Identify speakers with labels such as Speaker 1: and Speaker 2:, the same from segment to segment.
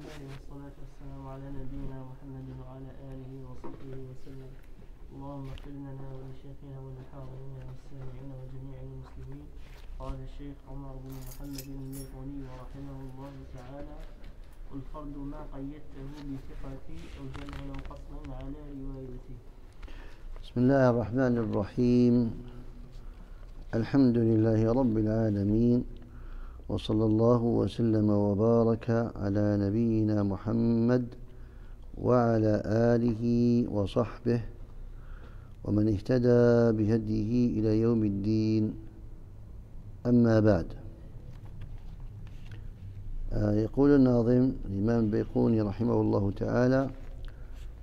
Speaker 1: الله والصلاة والسلام على نبينا محمد وعلى آله وصحبه وسلم. اللهم اغفر لنا ولشيخنا وللحاضرين والسامعين وجميع المسلمين. قال الشيخ عمر بن محمد الميقوني رحمه الله تعالى والفرد ما قيدته بثقة أو جمع أو قصر على روايته.
Speaker 2: بسم الله الرحمن الرحيم. الحمد لله رب العالمين. وصلى الله وسلم وبارك على نبينا محمد وعلى آله وصحبه ومن اهتدى بهديه إلى يوم الدين. أما بعد. آه، يقول الناظم الإمام البيقوني رحمه الله تعالى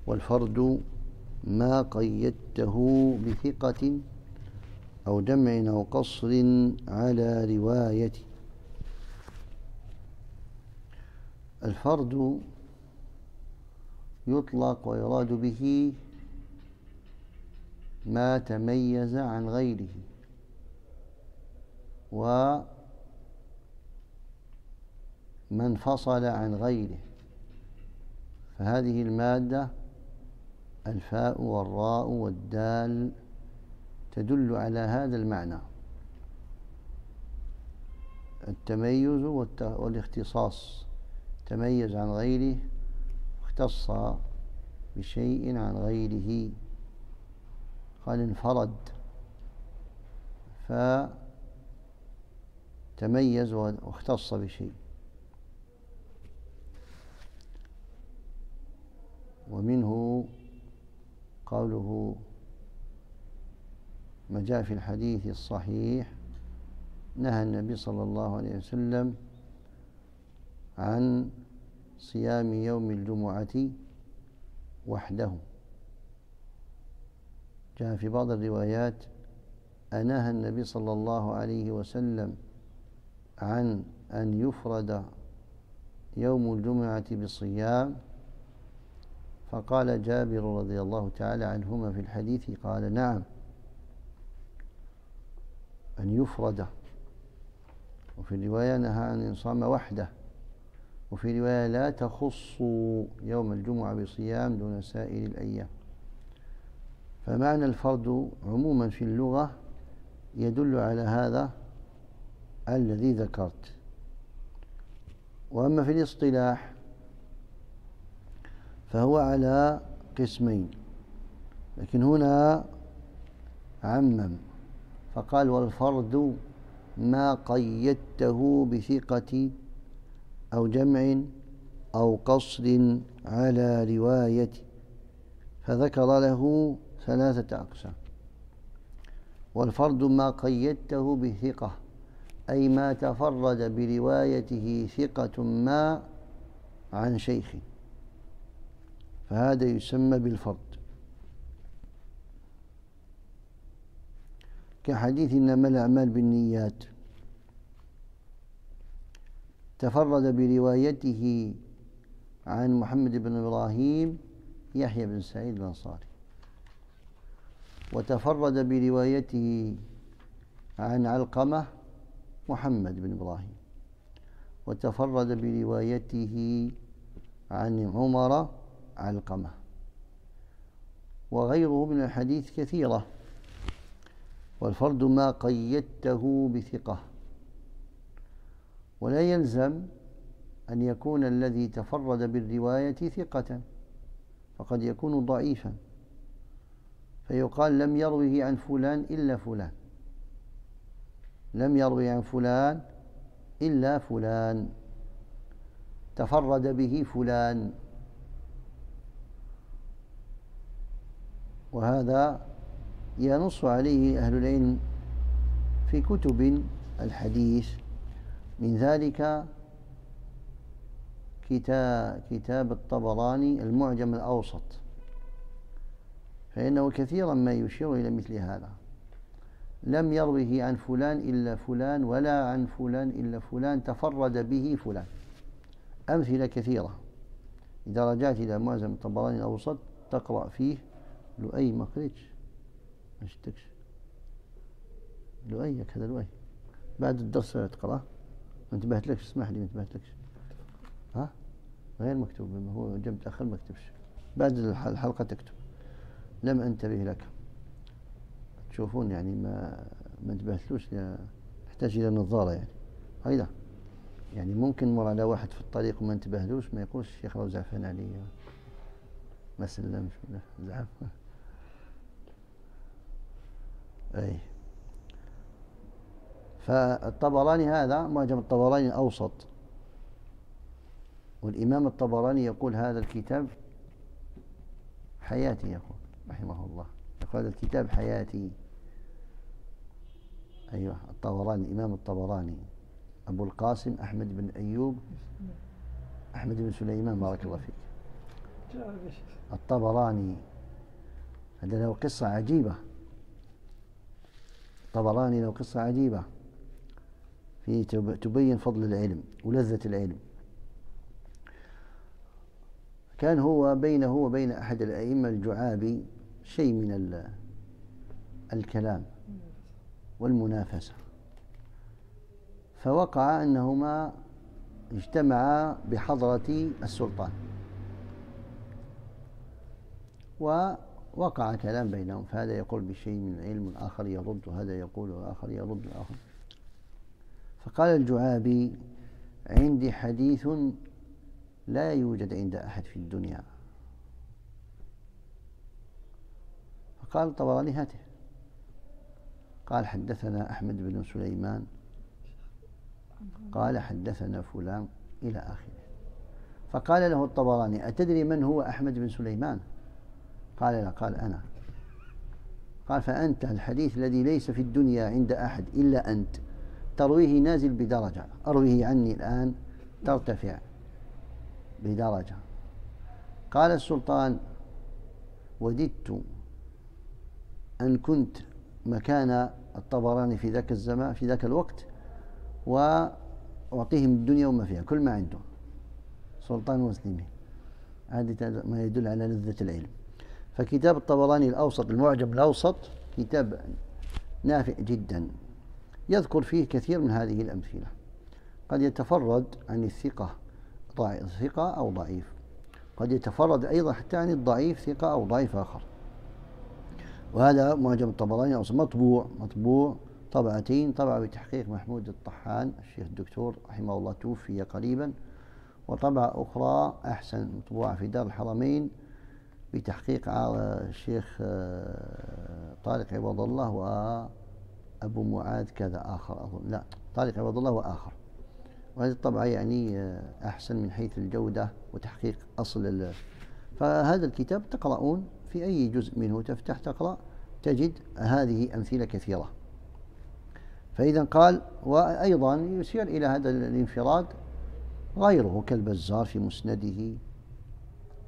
Speaker 2: والفرد ما قيدته بثقة أو جمع أو قصر على رواية الفرد يطلق ويراد به ما تميز عن غيره وما انفصل عن غيره. فهذه المادة الفاء والراء والدال تدل على هذا المعنى. التميز والاختصاص. تميز عن غيره اختص بشيء عن غيره. قال انفرد. فتميز واختص بشيء. ومنه قوله ما جاء في الحديث الصحيح نهى النبي صلى الله عليه وسلم عن صيام يوم الجمعة وحده. جاء في بعض الروايات أنهى النبي صلى الله عليه وسلم عن أن يفرد يوم الجمعة بالصيام. فقال جابر رضي الله تعالى عنهما في الحديث قال نعم أن يفرد. وفي الرواية نهى عن أن يصام وحده. وفي رواية لا تخص يوم الجمعة بصيام دون سائر الأيام. فمعنى الفرد عموما في اللغة يدل على هذا الذي ذكرت. وأما في الاصطلاح فهو على قسمين لكن هنا عمم. فقال والفرد ما قيدته بثقة أو جمع أو قصر على رواية فذكر له ثلاثة أقسام. والفرد ما قيدته بثقة أي ما تفرد بروايته ثقة ما عن شيخ. فهذا يسمى بالفرد. كحديث إنما الأعمال بالنيات. تفرد بروايته عن محمد بن إبراهيم يحيى بن سعيد الأنصاري. وتفرد بروايته عن علقمة محمد بن إبراهيم. وتفرد بروايته عن عمر علقمة. وغيره من الحديث كثيرة. والفرد ما قيدته بثقة. ولا يلزم أن يكون الذي تفرد بالرواية ثقة فقد يكون ضعيفا. فيقال لم يروه عن فلان إلا فلان. لم يروي عن فلان إلا فلان. تفرد به فلان. وهذا ينص عليه أهل العلم في كتب الحديث. من ذلك كتاب, كتاب الطبراني المعجم الأوسط. فإنه كثيرا ما يشير إلى مثل هذا. لم يروه عن فلان إلا فلان ولا عن فلان إلا فلان تفرد به فلان. أمثلة كثيرة. إذا رجعت إلى معجم الطبراني الأوسط تقرأ فيه لؤي قريتش ما شتكش لؤي كذا لؤي. بعد الدرس تقرأ ما انتبهت لكش اسمح لي ما انتبهت لكش ها؟ غير مكتوب هو جاء متأخر ما كتبش بعد الحلقة تكتب. لم أنتبه لك. تشوفون يعني ما ما انتبهتلوش يحتاج إلى نظارة يعني. هيدا. يعني ممكن مر على واحد في الطريق وما انتبهلوش ما يقولش الشيخ راهو زعفان عليا ما سلمش زعف أي. فالطبراني هذا معجم الطبراني الأوسط. والإمام الطبراني يقول هذا الكتاب حياتي يقول رحمه الله. يقول هذا الكتاب حياتي. أيوة الطبراني الإمام الطبراني. أبو القاسم أحمد بن أيوب أحمد بن سليمان بارك الله فيك. الطبراني هذا له قصة عجيبة. الطبراني له قصة عجيبة. في تبين فضل العلم ولذة العلم. كان هو بينه وبين أحد الأئمة الجعابي شيء من الكلام والمنافسة. فوقع أنهما اجتمعا بحضرة السلطان. ووقع كلام بينهم فهذا يقول بشيء من العلم والآخر يرد وهذا يقول والآخر يرد الآخر. فقال الجعابي عندي حديث لا يوجد عند أحد في الدنيا. فقال الطبراني هاته. قال حدثنا أحمد بن سليمان. قال حدثنا فلان إلى آخره. فقال له الطبراني أتدري من هو أحمد بن سليمان؟ قال لا قال أنا. قال فأنت الحديث الذي ليس في الدنيا عند أحد إلا أنت. ترويه نازل بدرجة. أرويه عني الآن ترتفع بدرجة. قال السلطان وددت أن كنت مكان الطبراني في ذاك الزمان في ذاك الوقت وأعطيهم الدنيا وما فيها كل ما عنده سلطان المسلمين هذا ما يدل على لذة العلم. فكتاب الطبراني الأوسط المعجم الأوسط كتاب نافع جدا. يذكر فيه كثير من هذه الأمثلة. قد يتفرد عن الثقة ثقة أو ضعيف. قد يتفرد أيضا حتى عن الضعيف ثقة أو ضعيف آخر. وهذا معجم الطبراني أو مطبوع مطبوع طبعتين طبعة بتحقيق محمود الطحان الشيخ الدكتور رحمه الله توفي قريبا وطبعة أخرى أحسن مطبوعة في دار الحرمين بتحقيق الشيخ آه، طارق عباد الله وأبو معاذ كذا آخر أظن. لا طارق عباد الله وآخر وهذه الطبعة يعني آه، أحسن من حيث الجودة وتحقيق أصل فهذا الكتاب تقرؤون في أي جزء منه تفتح تقرأ تجد هذه أمثلة كثيرة. فإذا قال وأيضا يشير إلى هذا الانفراد غيره كالبزار في مسنده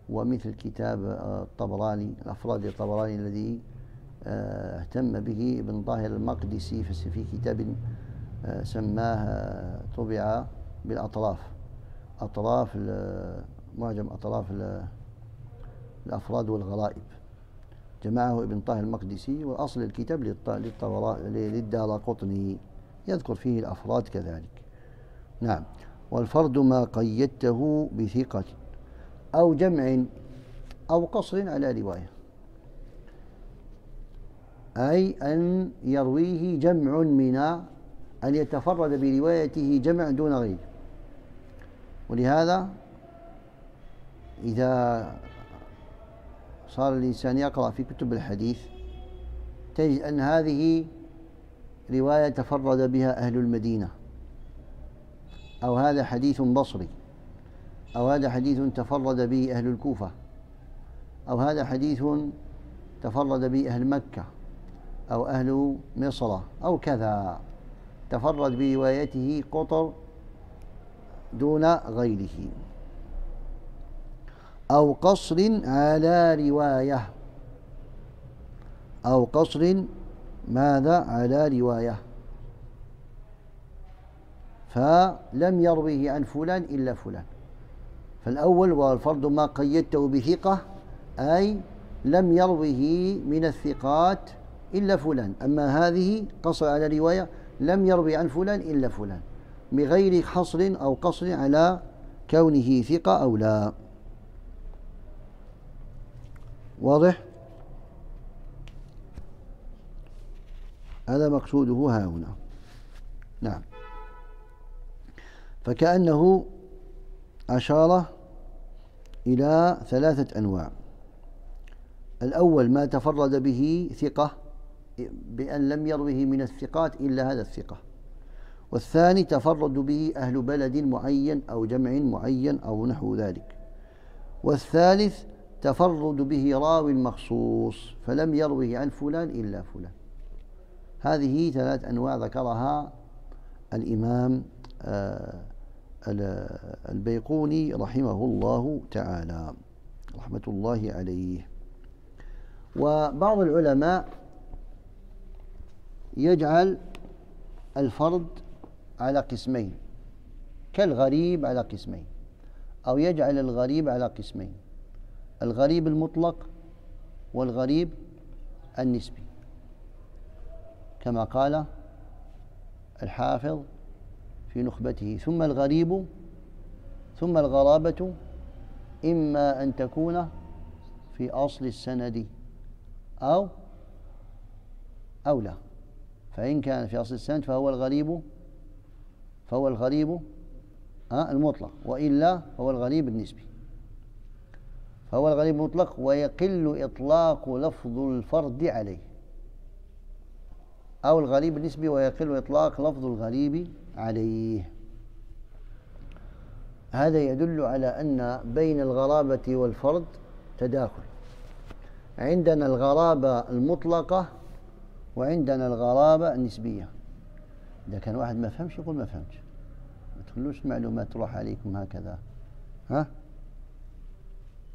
Speaker 2: ومثل كتاب آه، الطبراني الأفراد الطبراني الذي اهتم به ابن ظاهر المقدسي في كتاب آه، سماه طبع بالأطراف. أطراف معجم أطراف الأفراد والغرائب. جمعه ابن طاهر المقدسي وأصل الكتاب للدار قطني. يذكر فيه الأفراد كذلك. نعم. والفرد ما قيدته بثقة أو جمع أو قصر على رواية. أي أن يرويه جمع من أن يتفرد بروايته جمع دون غيره ولهذا إذا صار الإنسان يقرأ في كتب الحديث تجد أن هذه رواية تفرد بها أهل المدينة. أو هذا حديث بصري أو هذا حديث تفرد به أهل الكوفة أو هذا حديث تفرد به أهل مكة. أو أهل مصر أو كذا. تفرد بروايته قطر دون غيره. أو قصر على رواية. أو قصر ماذا على رواية. فلم يرويه عن فلان إلا فلان. فالأول والفرد ما قيدته بثقة أي لم يروه من الثقات إلا فلان. أما هذه قصر على رواية لم يروي عن فلان إلا فلان بغير حصر أو قصر على كونه ثقة أو لا. واضح؟ هذا مقصوده ها هنا. نعم. فكأنه أشار إلى ثلاثة أنواع. الأول ما تفرد به ثقة بأن لم يروه من الثقات إلا هذا الثقة. والثاني تفرد به أهل بلد معين أو جمع معين أو نحو ذلك. والثالث تفرد به راوي مخصوص فلم يروه عن فلان إلا فلان. هذه ثلاث أنواع ذكرها الإمام آه، البيقوني رحمه الله تعالى. رحمة الله عليه. وبعض العلماء يجعل الفرد على قسمين كالغريب على قسمين أو يجعل الغريب على قسمين الغريب المطلق والغريب النسبي. كما قال الحافظ في نخبته ثم الغريب ثم الغرابة إما أن تكون في أصل السند أو أو لا. فإن كان في أصل السند فهو الغريب فهو الغريب المطلق. وإلا فهو الغريب النسبي. فهو الغريب المطلق ويقل إطلاق لفظ الفرد عليه. أو الغريب النسبي ويقل إطلاق لفظ الغريب عليه. هذا يدل على أن بين الغرابة والفرد تداخل. عندنا الغرابة المطلقة وعندنا الغرابة النسبية. إذا كان واحد ما فهمش يقول ما فهمش. ما تخلوش المعلومات تروح عليكم هكذا. ها؟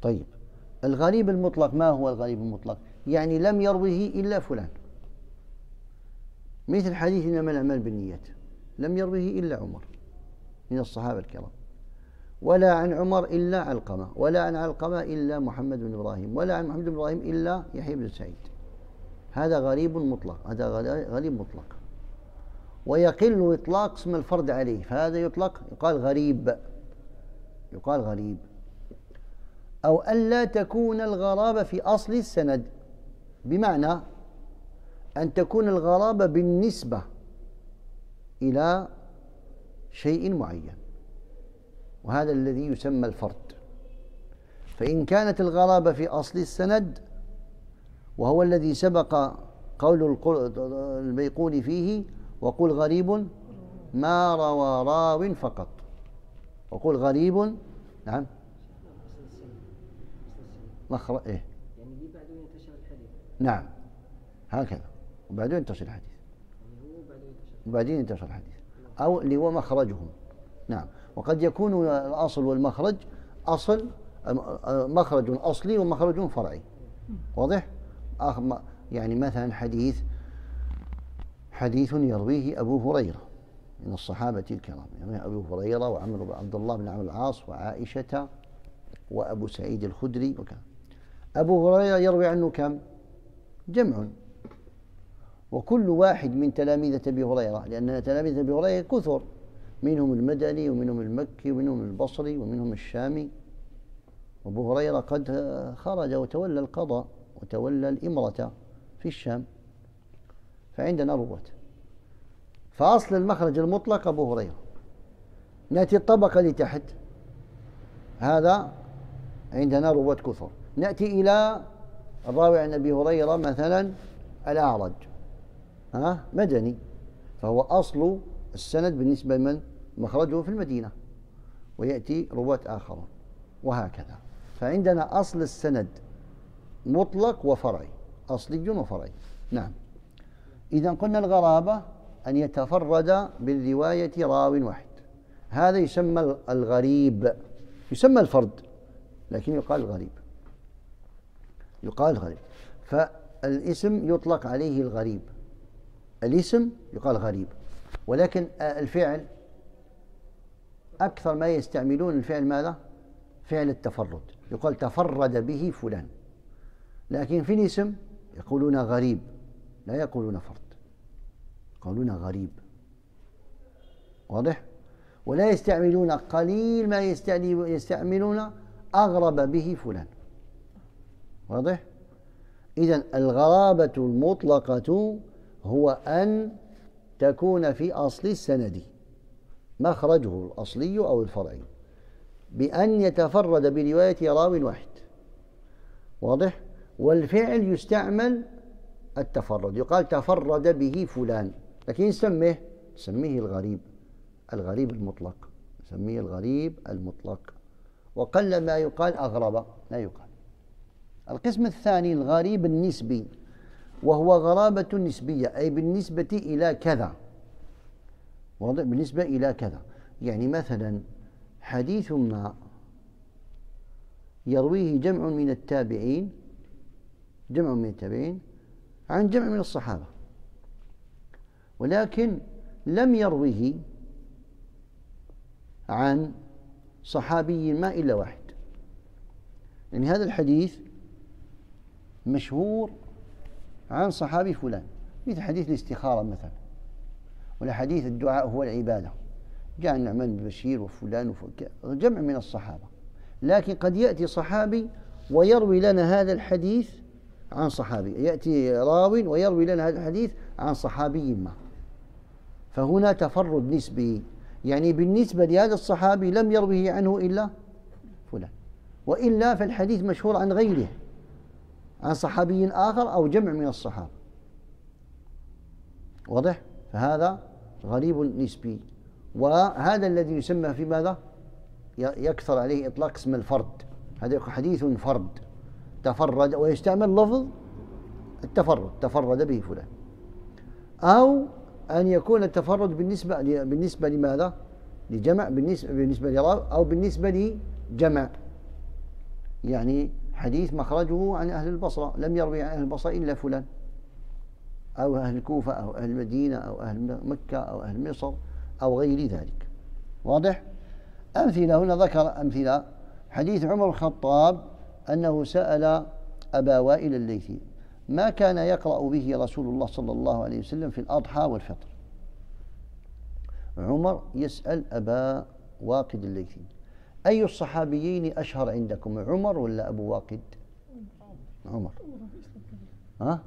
Speaker 2: طيب. الغريب المطلق ما هو الغريب المطلق؟ يعني لم يروه إلا فلان. مثل حديث إنما الأعمال بالنيات. لم يروه إلا عمر من الصحابة الكرام. ولا عن عمر إلا علقمة ولا عن علقمة إلا محمد بن إبراهيم ولا عن محمد بن إبراهيم إلا يحيى بن سعيد. هذا غريب مطلق هذا غريب مطلق. ويقل إطلاق اسم الفرد عليه فهذا يطلق يقال غريب. يقال غريب. أو ألا تكون الغرابة في أصل السند. بمعنى أن تكون الغرابة بالنسبة إلى شيء معين. وهذا الذي يسمى الفرد. فإن كانت الغرابة في أصل السند وهو الذي سبق قول البيقوني فيه وقل غريب ما روى راو فقط. وقل غريب نعم. مخرج إيه. يعني دي بعد ينتشر الحديث؟ نعم. هكذا. وبعدين ينتشر الحديث. يعني وبعدين ينتشر الحديث. أو اللي هو مخرجهم. نعم. وقد يكون الأصل والمخرج أصل مخرج أصلي ومخرج فرعي. واضح؟ يعني مثلا حديث حديث يرويه أبو هريرة من الصحابة الكرام يعني أبو هريرة وعمر عبد الله بن عمرو العاص وعائشة وأبو سعيد الخدري وكذا. أبو هريرة يروي عنه كم؟ جمع. وكل واحد من تلاميذ أبي هريرة لأن تلاميذ أبي هريرة كثر منهم المدني ومنهم المكي ومنهم البصري ومنهم الشامي. أبو هريرة قد خرج وتولى القضاء. وتولى الإمرة في الشام فعندنا روة فأصل المخرج المطلق أبو هريرة. نأتي الطبقة اللي تحت. هذا عندنا روة كثر نأتي إلى الراوي عن أبي هريرة مثلا الأعرج. ها؟ مدني. فهو أصل السند بالنسبة لمن مخرجه في المدينة. ويأتي رواة آخرون. وهكذا. فعندنا أصل السند مطلق وفرعي أصلي وفرعي. نعم. إذا قلنا الغرابة أن يتفرد بالرواية راو واحد. هذا يسمى الغريب يسمى الفرد لكن يقال الغريب يقال غريب. فالاسم يطلق عليه الغريب. الاسم يقال غريب. ولكن الفعل أكثر ما يستعملون الفعل ماذا؟ فعل التفرد. يقال تفرد به فلان. لكن في الاسم يقولون غريب لا يقولون فرد يقولون غريب واضح؟ ولا يستعملون قليل ما يستعملون أغرب به فلان واضح؟ إذا الغرابة المطلقة هو أن تكون في أصل السند مخرجه الأصلي أو الفرعي بأن يتفرد برواية راو واحد واضح؟ والفعل يستعمل التفرد. يقال تفرد به فلان لكن يسميه نسميه الغريب الغريب المطلق. نسميه الغريب المطلق. وقل ما يقال أغرب لا يقال. القسم الثاني الغريب النسبي وهو غرابة نسبية أي بالنسبة إلى كذا. واضح؟ بالنسبة إلى كذا. يعني مثلا حديث ما يرويه جمع من التابعين جمع من التابعين عن جمع من الصحابة. ولكن لم يروه عن صحابي ما إلا واحد. يعني هذا الحديث مشهور عن صحابي فلان مثل حديث الاستخارة مثلا. ولا حديث الدعاء هو العبادة. جاء النعمان بن بشير وفلان جمع من الصحابة. لكن قد يأتي صحابي ويروي لنا هذا الحديث عن صحابي. يأتي راو ويروي لنا هذا الحديث عن صحابي ما فهنا تفرد نسبي. يعني بالنسبة لهذا الصحابي لم يروه عنه إلا فلان. وإلا فالحديث مشهور عن غيره. عن صحابي آخر أو جمع من الصحابة. واضح؟ فهذا غريب نسبي. وهذا الذي يسمى في ماذا؟ يكثر عليه إطلاق اسم الفرد. هذا حديث فرد. تفرد ويستعمل لفظ التفرد تفرد به فلان. أو أن يكون التفرد بالنسبة بالنسبة لماذا؟ لجمع بالنسبة بالنسبة لراو أو بالنسبة لجمع. يعني حديث مخرجه عن أهل البصرة لم يروي عن أهل البصرة إلا فلان. أو أهل الكوفة أو أهل المدينة أو أهل مكة أو أهل مصر أو غير ذلك. واضح؟ أمثلة هنا ذكر أمثلة. حديث عمر الخطاب أنه سأل أبا وائل الليثي ما كان يقرأ به رسول الله صلى الله عليه وسلم في الأضحى والفطر؟ عمر يسأل أبا واقد الليثي أي الصحابيين أشهر عندكم عمر ولا أبو واقد؟ عمر. ها؟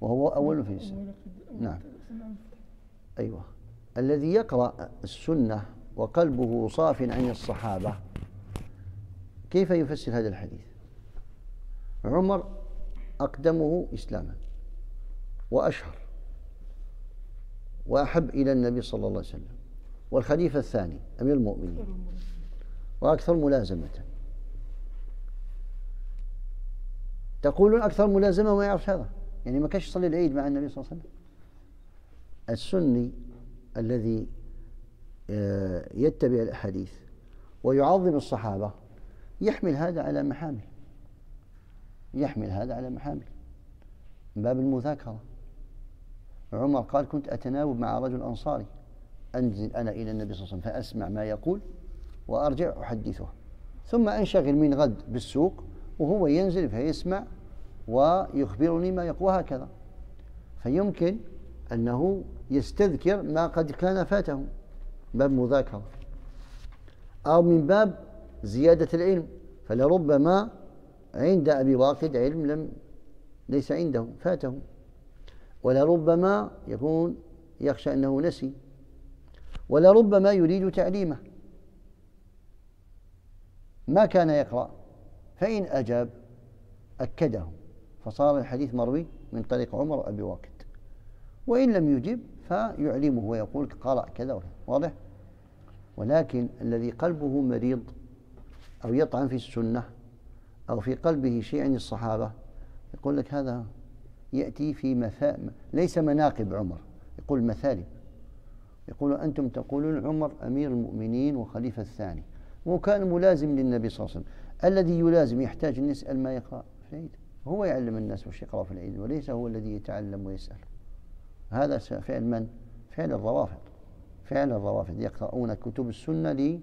Speaker 2: وهو أول في الإسلام. نعم. أيوة. الذي يقرأ السنة وقلبه صاف عن الصحابة كيف يفسر هذا الحديث؟ عمر أقدمه إسلاما وأشهر وأحب إلى النبي صلى الله عليه وسلم والخليفة الثاني أمير المؤمنين وأكثر ملازمة. تقولون أكثر ملازمة وما يعرف هذا؟ يعني ما كانش يصلي العيد مع النبي صلى الله عليه وسلم. السني الذي آه، يتبع الأحاديث ويعظم الصحابة يحمل هذا على محامل. يحمل هذا على محامل. من باب المذاكرة. عمر قال كنت أتناوب مع رجل أنصاري. أنزل أنا إلى النبي صلى الله عليه وسلم فأسمع ما يقول وأرجع أحدثه. ثم أنشغل من غد بالسوق وهو ينزل فيسمع ويخبرني ما يقول. هكذا فيمكن أنه يستذكر ما قد كان فاته. باب مذاكرة. أو من باب زيادة العلم فلربما عند أبي واقد علم لم ليس عنده فاته ولربما يكون يخشى أنه نسي. ولربما يريد تعليمه. ما كان يقرأ فإن أجاب أكده. فصار الحديث مروي من طريق عمر أبي واقد. وإن لم يجب فيعلمه ويقول قرأ كذا واضح؟ ولكن الذي قلبه مريض أو يطعن في السنة أو في قلبه شيء عن الصحابة يقول لك هذا يأتي في مثا ليس مناقب عمر يقول مثالب يقول أنتم تقولون عمر أمير المؤمنين وخليفة الثاني وكان ملازم للنبي صلى الله عليه وسلم. الذي يلازم يحتاج أن يسأل ما يقرأ العيد. هو يعلم الناس وش يقرأ في العيد وليس هو الذي يتعلم ويسأل. هذا فعل من؟ فعل الروافض. فعل الروافض يقرؤون كتب السنة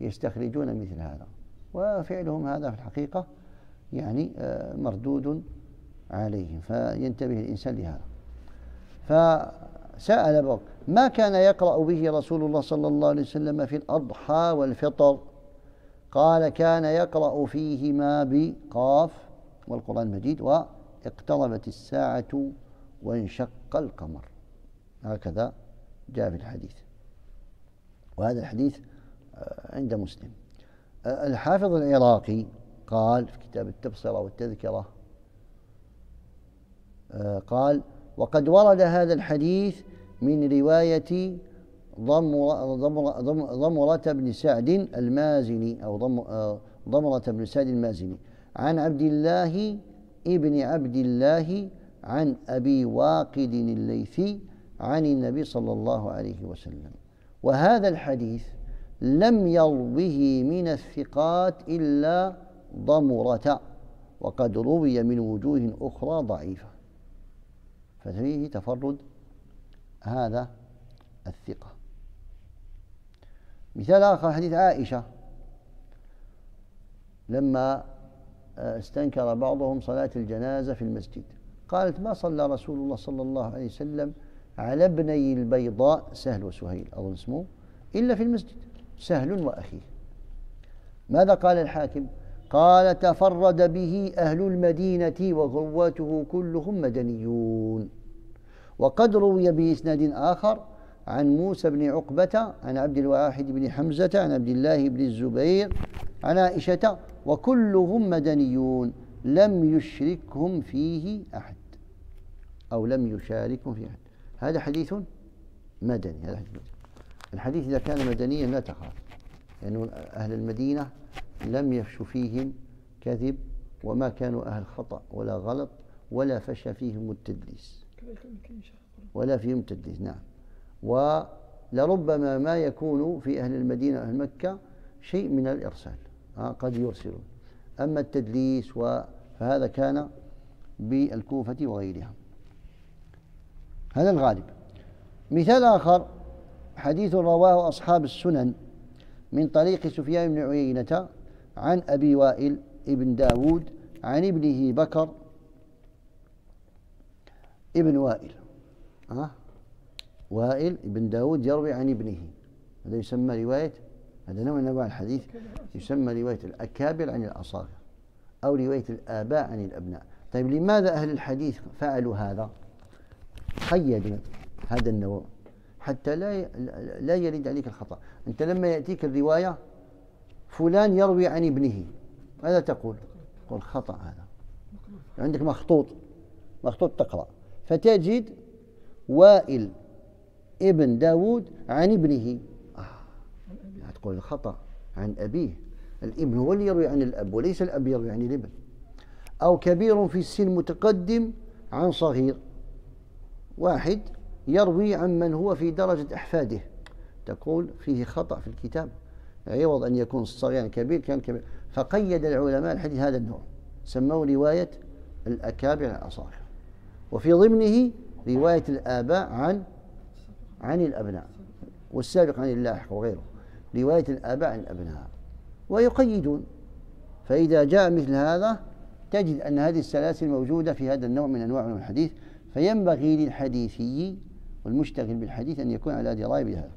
Speaker 2: ليستخرجون مثل هذا. وفعلهم هذا في الحقيقة يعني آه، مردود عليهم. فينتبه الإنسان لهذا. سأل بك ما كان يقرأ به رسول الله صلى الله عليه وسلم في الأضحى والفطر؟ قال كان يقرأ فيهما بقاف والقرآن المجيد واقتربت الساعة وانشق القمر. هكذا جاء في الحديث. وهذا الحديث آه، عند مسلم. الحافظ العراقي قال في كتاب التبصرة والتذكرة آه، قال وقد ورد هذا الحديث من رواية ضمرة بن سعد المازني أو ضمرة بن سعد المازني عن عبد الله ابن عبد الله عن أبي واقد الليثي عن النبي صلى الله عليه وسلم. وهذا الحديث لم يروه من الثقات إلا ضمرة وقد روي من وجوه أخرى ضعيفة. ففيه تفرد هذا الثقة. مثال آخر حديث عائشة. لما استنكر بعضهم صلاة الجنازة في المسجد قالت ما صلى رسول الله صلى الله عليه وسلم على ابني البيضاء سهل وسهيل أظن اسمه إلا في المسجد سهل وأخيه ماذا قال الحاكم؟ قال تفرد به أهل المدينة وغواته كلهم مدنيون. وقد روي بإسناد آخر عن موسى بن عقبة عن عبد الواحد بن حمزة عن عبد الله بن الزبير عن عائشة وكلهم مدنيون. لم يشركهم فيه أحد. أو لم يشاركهم فيه أحد. هذا حديث مدني هذا حديث مدني. الحديث إذا كان مدنيا لا تخاف لأن أهل المدينة لم يفشوا فيهم كذب وما كانوا أهل خطأ ولا غلط ولا فشى فيهم التدليس. ولا فيهم تدليس نعم. ولربما ما يكون في أهل المدينة أهل مكة شيء من الإرسال قد يرسلون. أما التدليس فهذا كان بالكوفة وغيرها. هذا الغالب. مثال آخر. حديث رواه أصحاب السنن من طريق سفيان بن عيينة عن أبي وائل ابن داود عن ابنه بكر ابن وائل. أه؟ وائل ابن داود يروي عن ابنه. هذا يسمى رواية هذا نوع من أنواع الحديث يسمى رواية الأكابر عن الأصاغر أو رواية الآباء عن الأبناء. طيب لماذا أهل الحديث فعلوا هذا؟ قيدوا هذا النوع. حتى لا لا يرد عليك الخطأ. أنت لما يأتيك الرواية فلان يروي عن ابنه. ماذا تقول؟ تقول خطأ هذا. عندك مخطوط. مخطوط تقرأ. فتجد وائل ابن داود عن ابنه. آه. تقول الخطأ عن أبيه. الابن هو اللي يروي عن الأب وليس الأب يروي عن الابن. أو كبير في السن متقدم عن صغير. واحد يروي عن من هو في درجة أحفاده. تقول فيه خطأ في الكتاب. عوض أن يكون الصغير كبير كان كبير. فقيد العلماء الحديث هذا النوع. سموه رواية الأكابر الأصاغر وفي ضمنه رواية الآباء عن عن الأبناء. والسابق عن اللاحق وغيره. رواية الآباء عن الأبناء. ويقيدون. فإذا جاء مثل هذا تجد أن هذه السلاسل موجودة في هذا النوع من أنواع الحديث. فينبغي للحديثي والمشتغل بالحديث أن يكون على دراية بهذا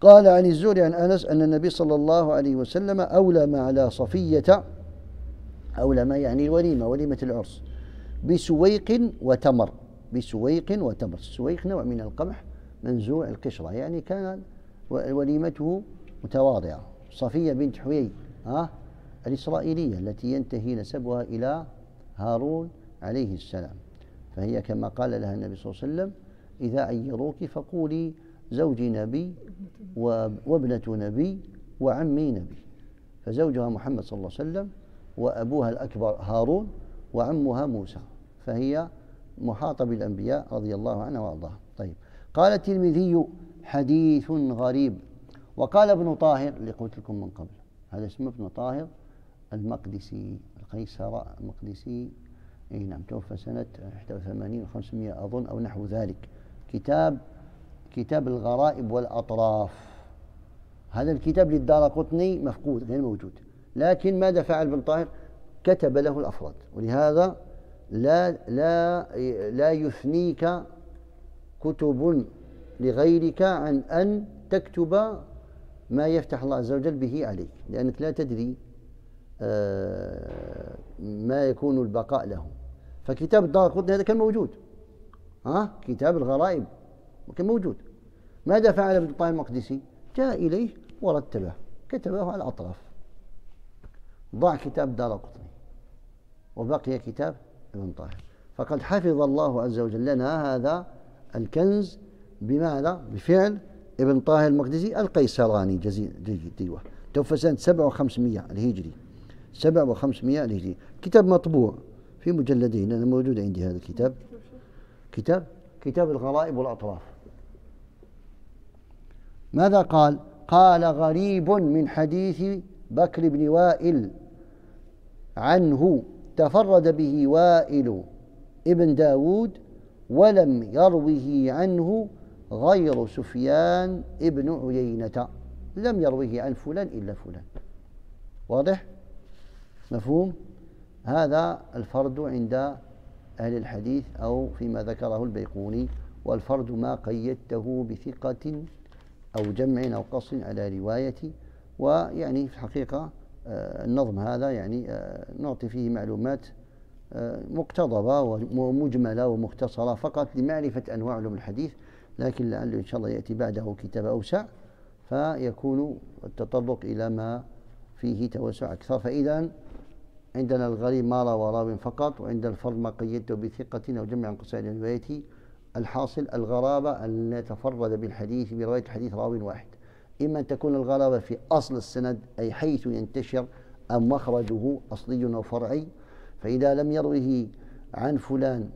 Speaker 2: قال عن الزهري عن أنس أن النبي صلى الله عليه وسلم أولى ما على صفية أولى ما يعني الوليمة وليمة العرس بسويق وتمر بسويق وتمر السويق نوع من القمح منزوع القشرة يعني كان وليمته متواضعة. صفية بنت حيي ها الإسرائيلية التي ينتهي نسبها إلى هارون عليه السلام فهي كما قال لها النبي صلى الله عليه وسلم إذا عيروك فقولي زوجي نبي وابنة نبي وعمي نبي. فزوجها محمد صلى الله عليه وسلم وأبوها الأكبر هارون وعمها موسى. فهي محاطة بالأنبياء رضي الله عنها وأرضاها. طيب. قال الترمذي حديث غريب. وقال ابن طاهر اللي قلت لكم من قبل هذا اسمه ابن طاهر المقدسي القيصر المقدسي. اي نعم توفى سنة 81 و500 أظن أو نحو ذلك. كتاب كتاب الغرائب والأطراف. هذا الكتاب للدار قطني مفقود غير موجود. لكن ماذا فعل ابن طاهر؟ كتب له الأفراد. ولهذا لا لا لا يثنيك كتب لغيرك عن أن تكتب ما يفتح الله عز وجل به عليك. لأنك لا تدري آه، ما يكون البقاء له. فكتاب الدار قطني هذا كان موجود. ها؟ كتاب الغرائب. كان موجود. ماذا فعل ابن طاهر المقدسي؟ جاء إليه ورتبه كتبه على الأطراف. ضع كتاب دار قطني وبقي كتاب ابن طاهر. فقد حفظ الله عز وجل لنا هذا الكنز بماذا؟ بفعل ابن طاهر المقدسي القيسراني جيد أيوه توفى سنة 7500 الهجري. 7500 الهجري. كتاب مطبوع في مجلدين. أنا موجود عندي هذا الكتاب. كتاب كتاب الغرائب والأطراف. ماذا قال؟ قال غريب من حديث بكر بن وائل عنه تفرد به وائل ابن داود ولم يروه عنه غير سفيان ابن عيينة. لم يروه عن فلان إلا فلان. واضح؟ مفهوم؟ هذا الفرد عند أهل الحديث أو فيما ذكره البيقوني والفرد ما قيدته بثقة أو جمع أو قص على رواية ويعني في الحقيقة آه، النظم هذا يعني آه، نعطي فيه معلومات آه، مقتضبة ومجملة ومختصرة فقط لمعرفة أنواع علوم الحديث لكن لعله إن شاء الله يأتي بعده كتاب أوسع فيكون التطرق إلى ما فيه توسع أكثر. فإذا عندنا الغريب ما روى راو فقط وعند الفرد ما قيدته بثقة أو جمع قصائد روايته الحاصل الغرابة أن يتفرد بالحديث برواية الحديث راو واحد. إما أن تكون الغرابة في أصل السند أي حيث ينتشر أم مخرجه أصلي أو فرعي. فإذا لم يروه عن فلان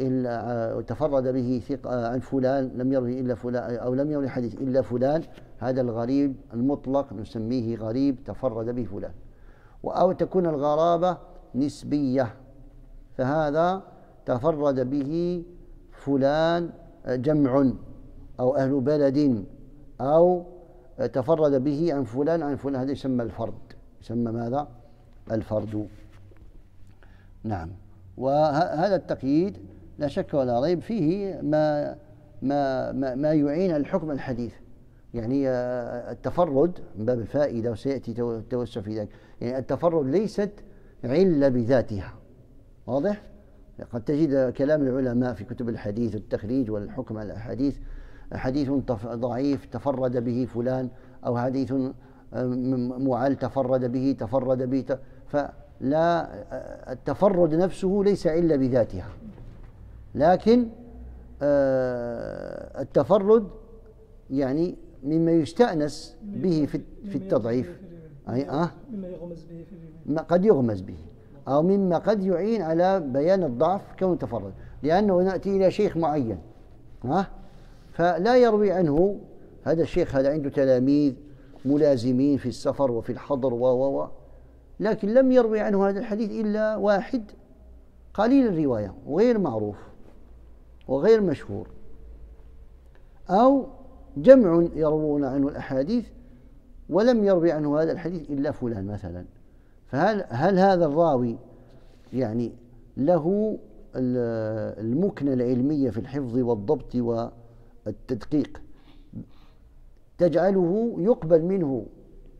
Speaker 2: إلا تفرد به ثقة عن فلان لم يروه إلا فلان أو لم يروي حديث إلا فلان هذا الغريب المطلق نسميه غريب تفرد به فلان. أو تكون الغرابة نسبية. فهذا تفرد به فلان جمع أو أهل بلد أو تفرد به عن فلان عن فلان. هذا يسمى الفرد. يسمى ماذا؟ الفرد. نعم. وهذا التقييد لا شك ولا ريب فيه ما ما ما, يعين الحكم الحديث. يعني التفرد من باب الفائدة وسيأتي التوسع في ذلك. يعني التفرد ليست علة بذاتها. واضح؟ قد تجد كلام العلماء في كتب الحديث والتخريج والحكم على الحديث حديث ضعيف تفرد به فلان أو حديث معل تفرد به تفرد به فلا التفرد نفسه ليس إلا بذاتها. لكن آه، التفرد يعني مما يستأنس به في في التضعيف. أي أه. مما يغمز به في قد يغمز به. أو مما قد يعين على بيان الضعف كون تفرد. لأنه نأتي إلى شيخ معين. ها فلا يروي عنه هذا الشيخ هذا عنده تلاميذ ملازمين في السفر وفي الحضر و و. لكن لم يروي عنه هذا الحديث إلا واحد. قليل الرواية وغير معروف وغير مشهور. أو جمع يروون عنه الأحاديث ولم يروي عنه هذا الحديث إلا فلان مثلا. فهل هل هذا الراوي يعني له المكنة العلمية في الحفظ والضبط والتدقيق؟ تجعله يقبل منه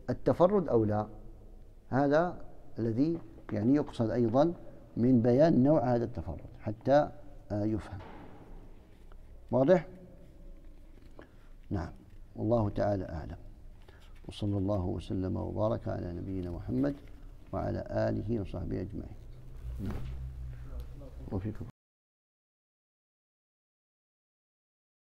Speaker 2: التفرد أو لا؟ هذا الذي يعني يقصد أيضا من بيان نوع هذا التفرد حتى يفهم. واضح؟ نعم. والله تعالى أعلم. وصلى الله وسلم وبارك على نبينا محمد وعلى آله وصحبه أجمعين. نعم. وفيكم.